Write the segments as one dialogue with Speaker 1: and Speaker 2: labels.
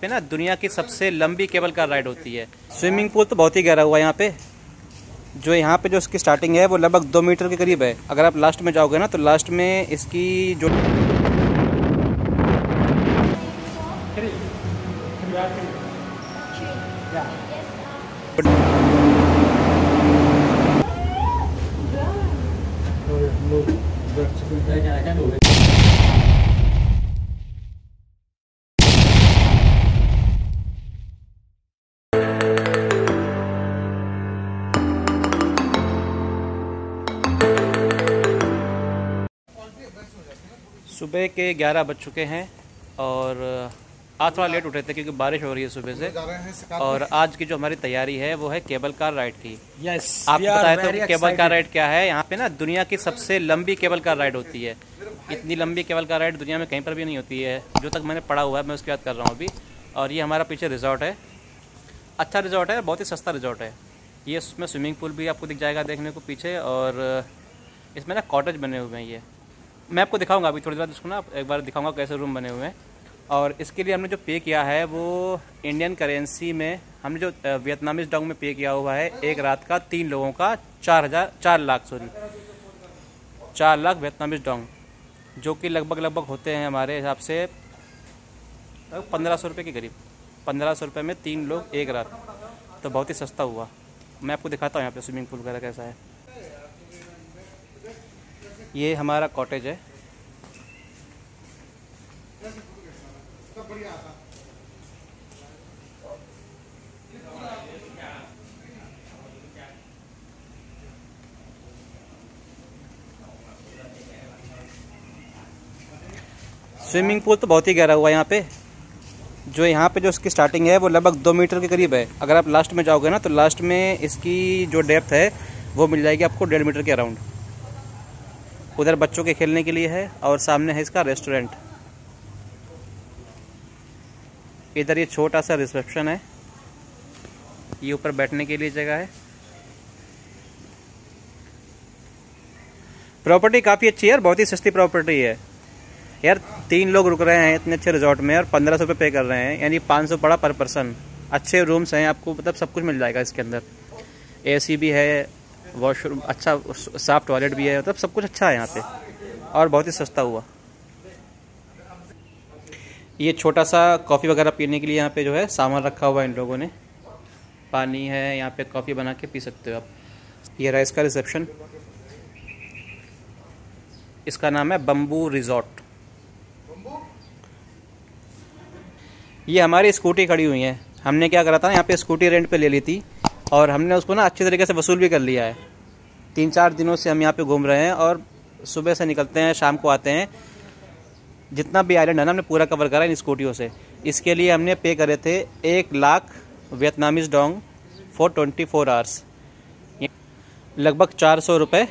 Speaker 1: पे ना दुनिया की सबसे लंबी केबल कार राइड होती है। स्विमिंग पूल तो बहुत ही गहरा हुआ है यहाँ पे। जो यहाँ पे जो इसकी स्टार्टिंग है, वो लगभग दो मीटर के करीब है। अगर आप लास्ट में जाओगे ना तो लास्ट में इसकी जो सुबह के 11 बज चुके हैं और आज थोड़ा लेट उठे थे क्योंकि बारिश हो रही है सुबह से। और आज की जो हमारी तैयारी है वो है केबल कार राइड की।
Speaker 2: यस
Speaker 1: आप बताए तो केबल कार राइड क्या है? यहाँ पे ना दुनिया की सबसे लंबी केबल कार राइड होती है। इतनी लंबी केबल कार राइड दुनिया में कहीं पर भी नहीं होती है। जो तक मैंने पढ़ा हुआ है मैं उसकी बात कर रहा हूँ अभी। और ये हमारा पीछे रिजॉर्ट है। अच्छा रिजॉर्ट है बहुत ही सस्ता रिजॉर्ट है। ये उसमें स्विमिंग पूल भी आपको दिख जाएगा देखने को पीछे और इसमें ना कॉटेज बने हुए हैं ये। मैं आपको दिखाऊँगा अभी थोड़ी देर बाद, उसको ना एक बार दिखाऊँगा कैसे रूम बने हुए हैं। और इसके लिए हमने जो पे किया है, वो इंडियन करेंसी में हमने जो वियतनामीज डोंग में पे किया हुआ है, एक रात का तीन लोगों का चार हज़ार, चार लाख सॉरी चार लाख वियतनामीज डोंग जो कि लगभग लगभग होते हैं हमारे हिसाब से पंद्रह सौ रुपये के करीब। पंद्रह सौ रुपये में तीन लोग एक रात तो बहुत ही सस्ता हुआ। मैं आपको दिखाता हूँ यहाँ पे स्विमिंग पूल वगैरह कैसा है। ये हमारा कॉटेज है। स्विमिंग पूल तो बहुत ही गहरा हुआ यहाँ पे। जो यहाँ पे जो इसकी स्टार्टिंग है, वो लगभग दो मीटर के करीब है। अगर आप लास्ट में जाओगे ना तो लास्ट में इसकी जो डेप्थ है, वो मिल जाएगी आपको डेढ़ मीटर के अराउंड उधर बच्चों के खेलने के लिए है और सामने है इसका रेस्टोरेंट। इधर ये छोटा सा रिसेप्शन है। ये ऊपर बैठने के लिए जगह है। प्रॉपर्टी काफ़ी अच्छी है यार बहुत ही सस्ती प्रॉपर्टी है। यार, तीन लोग रुक रहे हैं इतने अच्छे रिजॉर्ट में और पंद्रह सौ पे कर रहे हैं। यानी पाँच सौ पड़ा पर पर्सन। अच्छे रूम्स हैं, आपको मतलब सब कुछ मिल जाएगा इसके अंदर। एसी भी है वॉशरूम अच्छा साफ़ टॉयलेट भी है मतलब सब कुछ अच्छा है यहाँ पे। और बहुत ही सस्ता हुआ। ये छोटा सा कॉफ़ी वगैरह पीने के लिए यहाँ पे जो है सामान रखा हुआ है इन लोगों ने। पानी है, यहाँ पे कॉफ़ी बना के पी सकते हो आप। ये रहा इसका रिसेप्शन। इसका नाम है बम्बू रिजॉर्ट। ये हमारी स्कूटी खड़ी हुई है। हमने क्या करा था यहाँ पे स्कूटी रेंट पे ले ली थी। और हमने उसको ना अच्छे तरीके से वसूल भी कर लिया है। तीन चार दिनों से हम यहाँ पे घूम रहे हैं और सुबह से निकलते हैं, शाम को आते हैं। जितना भी आइलैंड है ना, हमने पूरा कवर करा इन स्कूटियों से। इसके लिए हमने पे करे थे एक lakh Vietnamese dong for twenty four hours लगभग चार सौ रुपये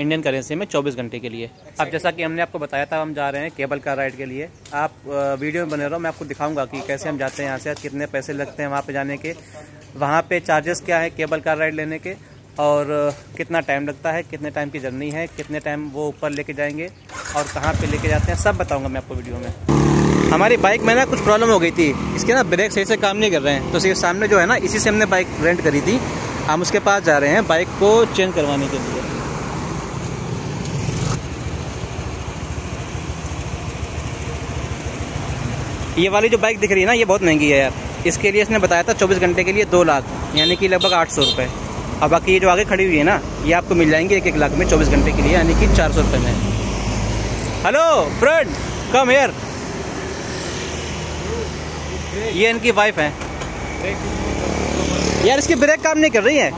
Speaker 1: इंडियन करेंसी में 24 घंटे के लिए। अब जैसा कि हमने आपको बताया था, हम जा रहे हैं केबल कार राइड के लिए। आप वीडियो में बने रहो, मैं आपको दिखाऊँगा कि कैसे हम जाते हैं यहाँ से, कितने पैसे लगते हैं वहाँ पे जाने के। वहाँ पे चार्जेस क्या है केबल कार राइड लेने के? और कितना टाइम लगता है, कितने टाइम की जर्नी है, कितने टाइम वो ऊपर लेके जाएँगे और कहाँ पर लेके जाते हैं, सब बताऊँगा मैं आपको वीडियो में। हमारी बाइक में ना कुछ प्रॉब्लम हो गई थी। इसके ना ब्रेक सही से काम नहीं कर रहे हैं। तो सामने जो है ना, इसी से हमने बाइक रेंट करी थी। हम उसके पास जा रहे हैं बाइक को चेंज करवाने के लिए। ये वाली जो बाइक दिख रही है ना, ये बहुत महँगी है यार। इसके लिए इसने बताया था 24 घंटे के लिए दो लाख, यानी कि लगभग आठ सौ रुपये अब बाकी ये जो आगे खड़ी हुई है ना, ये आपको मिल जाएँगे एक एक लाख में 24 घंटे के लिए, यानी कि चार सौ रुपये में। हेलो फ्रेंड कम हेयर ये इनकी वाइफ है। यार, इसकी ब्रेक काम नहीं कर रही है।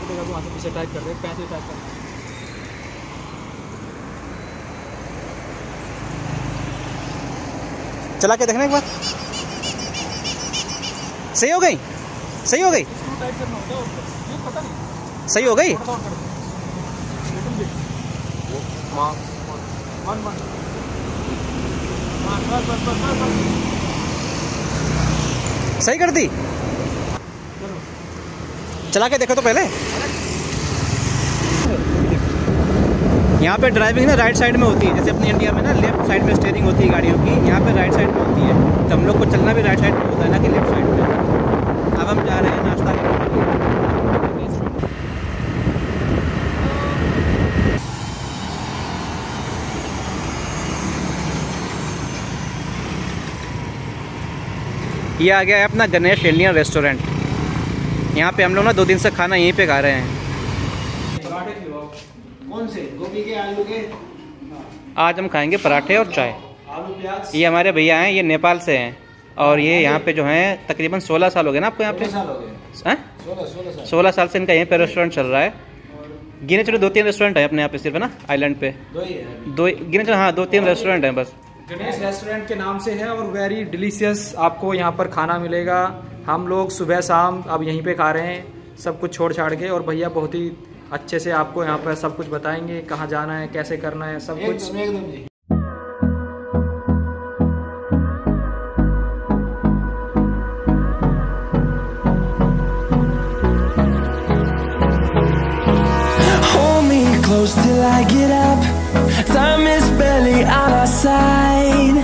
Speaker 1: चला के देखना एक बार। सही हो गई? सही हो गई? सही हो गई? सही कर दी? चला के देखो तो पहले। यहाँ पे ड्राइविंग ना राइट साइड में होती है, जैसे अपनी इंडिया में ना लेफ़्ट साइड में स्टेयरिंग होती है गाड़ियों की, यहाँ पे राइट साइड में होती है। तो हम लोग को चलना भी राइट साइड में होता है ना कि लेफ़्ट साइड में? अब हम जा रहे हैं नाश्ता करने के लिए। ये आ गया है अपना गणेश इंडियन रेस्टोरेंट। यहाँ पे हम लोग ना दो दिन से खाना यहीं पे खा रहे हैं।
Speaker 2: कौन से? गोभी के आलू के?
Speaker 1: आज हम खाएँगे पराठे और चाय।
Speaker 2: आलू प्याज?
Speaker 1: ये हमारे भैया हैं ये नेपाल से हैं। और ये यहाँ पे जो हैं तकरीबन 16 साल हो गए ना आपको यहाँ पे?
Speaker 2: कितने साल हो गए।
Speaker 1: हैं?
Speaker 2: सोलह साल।
Speaker 1: से इनका यहीं पे रेस्टोरेंट चल रहा है। गिने चलो दो तीन रेस्टोरेंट है अपने यहाँ पे सिर्फ़ है ना आइलैंड पे।
Speaker 2: दो ही
Speaker 1: दो गिने चलो हाँ दो तीन रेस्टोरेंट हैं बस।
Speaker 3: गणेश रेस्टोरेंट के नाम से है और वेरी डिलीशियस आपको यहाँ पर खाना मिलेगा। हम लोग सुबह शाम अब यहीं पे खा रहे हैं सब कुछ छोड़ छाड़ के और भैया बहुत ही अच्छे से आपको यहाँ पर सब कुछ बताएँगे कहाँ जाना है कैसे करना है सब कुछ
Speaker 2: एकदम एकदम जी
Speaker 4: close till I get up. Time is barely on our side.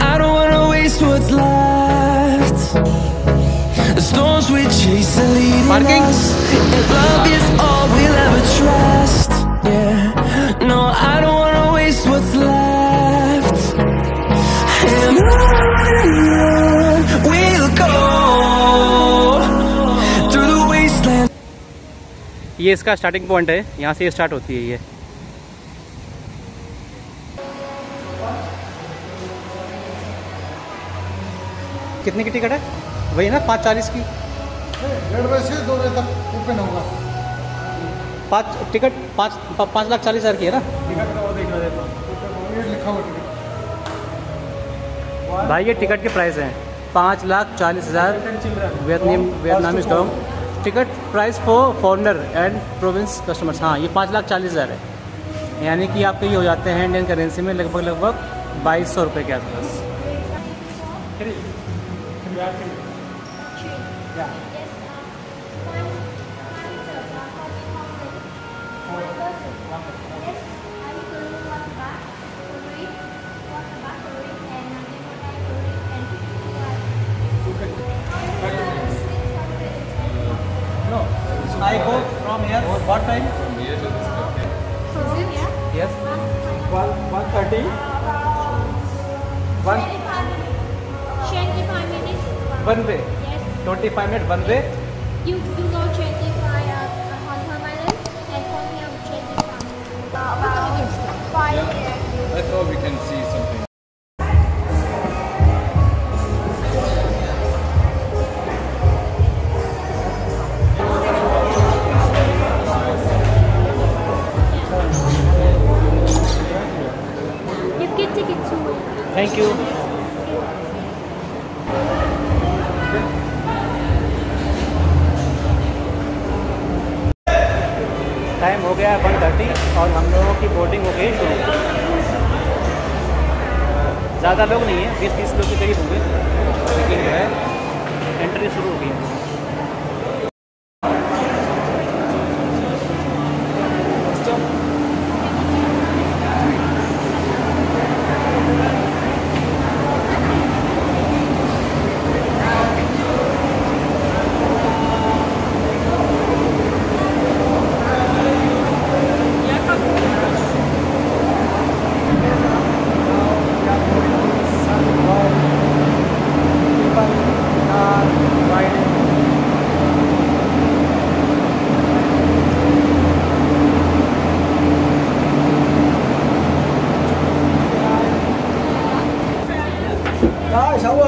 Speaker 4: I don't wanna waste what's left. The storms we chase are leading
Speaker 1: Parking.
Speaker 4: us,
Speaker 1: ये इसका स्टार्टिंग पॉइंट है। यहाँ से ये स्टार्ट होती है ये। कितने की टिकट है? वही ना, पाँच चालीस की।
Speaker 2: डेढ़ बजे से दो बजे तक ओपन होगा
Speaker 1: पाँच टिकट पाँच पाँच लाख चालीस हज़ार की है ना?
Speaker 2: ये लिखा हुआ टिकट
Speaker 1: भाई ये टिकट के प्राइस हैं। पाँच लाख चालीस हज़ार Vietnam Vietnamese stock ticket price for foreigner and province customers हाँ ये पाँच लाख चालीस हज़ार है। यानी कि आपके ये हो जाते हैं इंडियन करेंसी में लगभग लगभग बाईस सौ रुपये के आसपास। No, I go from here. What time? Yes.
Speaker 3: One one thirty. One
Speaker 5: 25 minutes.
Speaker 1: One way.
Speaker 5: Yes.
Speaker 1: 25 minute one way.
Speaker 5: You you go 25 uh, on Hong Island and from here 25. About five.
Speaker 6: I thought we can see something.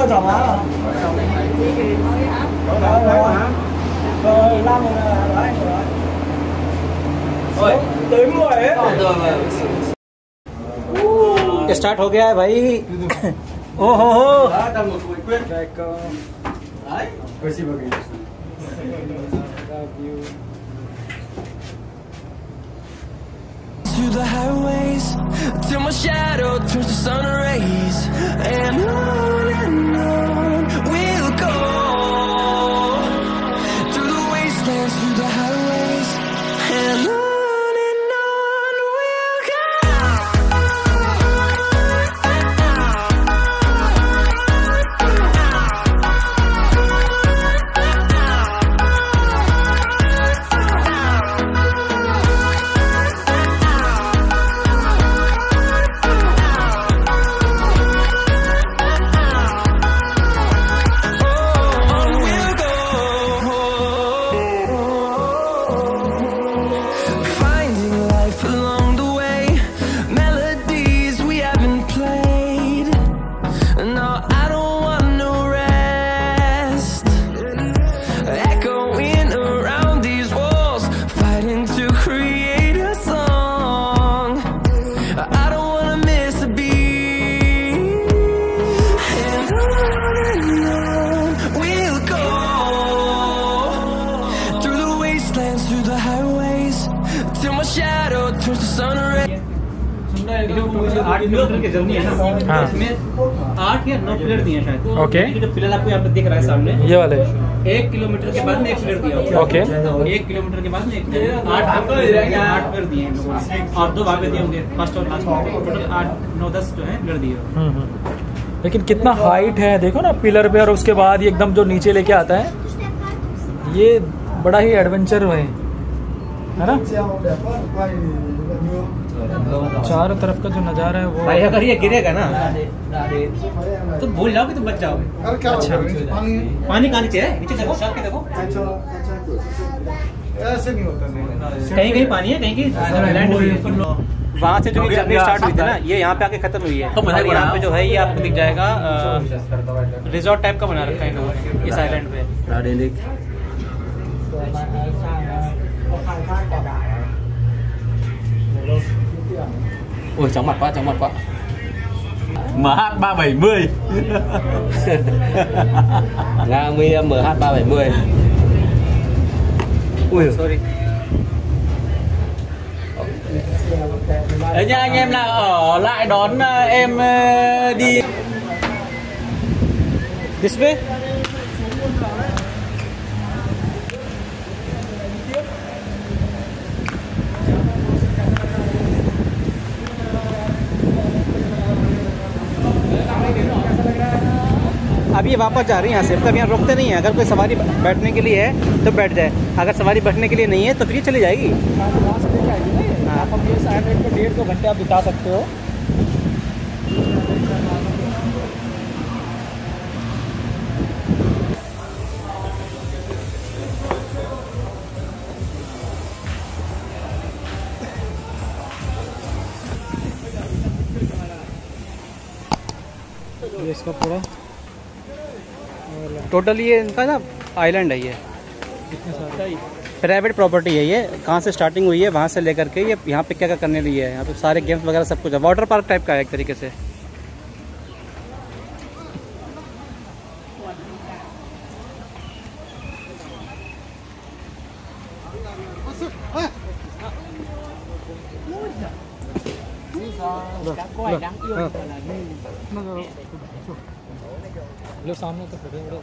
Speaker 2: Đó, sáu mươi đồng hả? Rồi, rồi. Rồi, năm rồi, rồi, rồi. Rồi, đếm rồi ấy.
Speaker 1: Start हो गया है भाई ओ हो हो
Speaker 2: Đó, trong một buổi quyết. Đấy.
Speaker 4: to the highways till my shadow turns to sun rays
Speaker 1: आठ kilometre की journey है ना
Speaker 3: हाँ।
Speaker 1: इसमें आठ या नौ दिए शायद
Speaker 3: ओके।
Speaker 1: पिलर आपको यहाँ पे दिख रहा है सामने
Speaker 3: ये वाले
Speaker 1: एक किलोमीटर के बाद में एक दिया
Speaker 3: ओके।
Speaker 1: एक किलोमीटर के बाद में एक आठ आठ दिए हैं और दो पे दिए होंगे फ़र्स्ट और लास्ट टोटल आठ नौ दस जो है दिए।
Speaker 3: हम्म, हम्म। लेकिन कितना हाइट है देखो ना पिलर पे और उसके बाद ये एकदम जो नीचे लेके आता है ये बड़ा ही एडवेंचर है है ना चारों तरफ़ का जो नज़ारा है वो
Speaker 1: भाई अगर ये गिरेगा ना तो भूल जाओगे तो बच जाओगे।
Speaker 3: अच्छा
Speaker 1: पानी कहाँ नीचे है? नीचे देखो के देखो।
Speaker 2: ऐसे नहीं होता
Speaker 1: कहीं कहीं पानी है कहीं कहीं है वहाँ से जो जर्नी स्टार्ट हुई थी ना ये यहाँ पे आके खत्म हुई है। तो और यहाँ पे जो है ये आपको दिख जाएगा रिजॉर्ट टाइप का बना रखा है इन लोगों ने इस आइलैंड पे।
Speaker 6: ôi chóng mặt quá chóng mặt quá. MH370
Speaker 7: Nga Mi MH370
Speaker 6: Ui.
Speaker 1: Sorry.
Speaker 6: Đấy nha anh em là ở lại đón ờ, em ờ, đi.
Speaker 1: This way अब ये वापस जा रही है यहाँ से। मतलब यहाँ रोकते नहीं है। अगर कोई सवारी बैठने के लिए है तो बैठ जाए। अगर सवारी बैठने के लिए नहीं है तो फिर चली जाएगी।
Speaker 3: आप पे डेढ़ दो घंटे आप बिता सकते हो। ये इसका पूरा
Speaker 1: टोटल ये इनका ना आइलैंड है ये। प्राइवेट प्रॉपर्टी है ये। कहाँ से स्टार्टिंग हुई है वहाँ से लेकर के ये यहाँ पे क्या क्या करने लिए है। यहाँ पे सारे गेम्स वगैरह सब कुछ है। वाटर पार्क टाइप का है एक तरीके से।
Speaker 3: सामने तो खड़े हो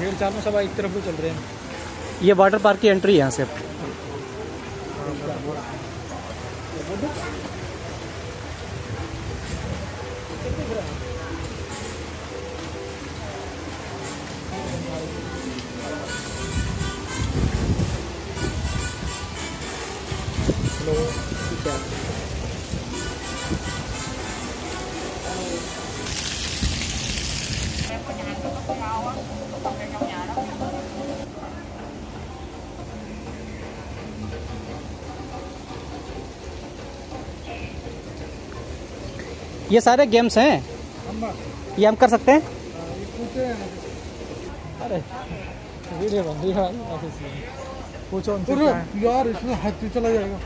Speaker 3: भीड़ चारों सब एक तरफ़ चल रहे हैं।
Speaker 1: ये वाटर पार्क की एंट्री है यहाँ से। ये सारे गेम्स हैं? ये हम कर सकते हैं?
Speaker 3: अरे वीडियो बन रही है पूछो उनसे।
Speaker 2: यार इसमें हाथी चला जाएगा।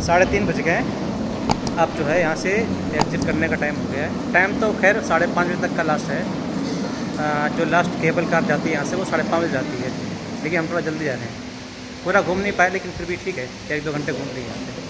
Speaker 1: साढ़े तीन बज गए। अब जो है यहाँ से एग्जिट करने का टाइम हो गया है। टाइम तो खैर साढ़े पाँच बजे तक का लास्ट है। जो लास्ट केबल कार जाती है यहाँ से, वो साढ़े पाँच बजे जाती है। लेकिन हम थोड़ा जल्दी जा रहे हैं। पूरा घूम नहीं पाया लेकिन फिर भी ठीक है एक दो घंटे घूम लिए यहाँ